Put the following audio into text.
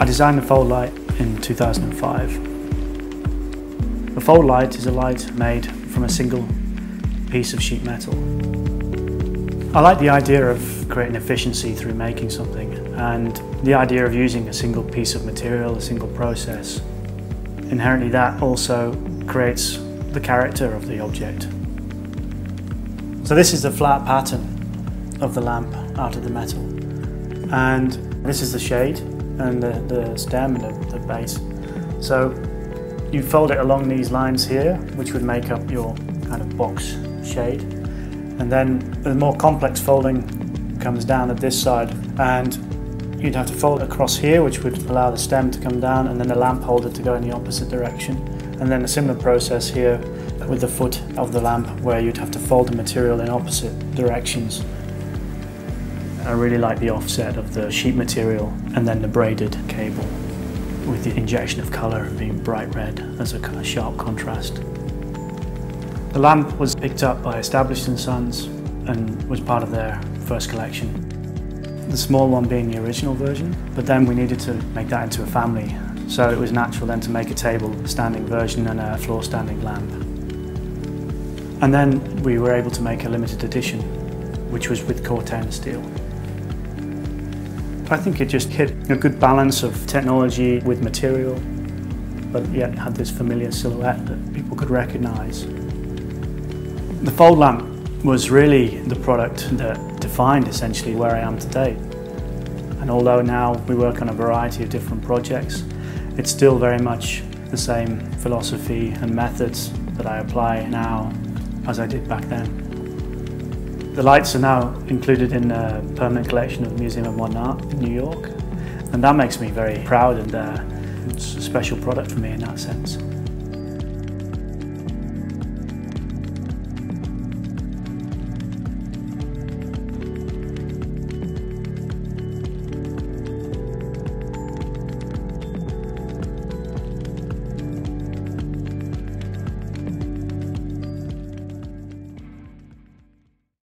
I designed the fold light in 2005. The fold light is a light made from a single piece of sheet metal. I like the idea of creating efficiency through making something and the idea of using a single piece of material, a single process. Inherently that also creates the character of the object. So this is the flat pattern of the lamp out of the metal and this is the shade and the, the stem and the, the base. So you fold it along these lines here which would make up your kind of box shade. And then the more complex folding comes down at this side and you'd have to fold across here which would allow the stem to come down and then the lamp holder to go in the opposite direction. And then a similar process here with the foot of the lamp where you'd have to fold the material in opposite directions. I really like the offset of the sheet material and then the braided cable with the injection of colour being bright red as a kind of sharp contrast. The lamp was picked up by Established & Sons and was part of their first collection. The small one being the original version, but then we needed to make that into a family. So it was natural then to make a table standing version and a floor standing lamp. And then we were able to make a limited edition, which was with Corten steel. I think it just hit a good balance of technology with material, but yet had this familiar silhouette that people could recognise. The fold lamp was really the product that defined essentially where I am today. And although now we work on a variety of different projects, it's still very much the same philosophy and methods that I apply now as I did back then. The lights are now included in a permanent collection of the Museum of Modern Art in New York and that makes me very proud and uh, it's a special product for me in that sense.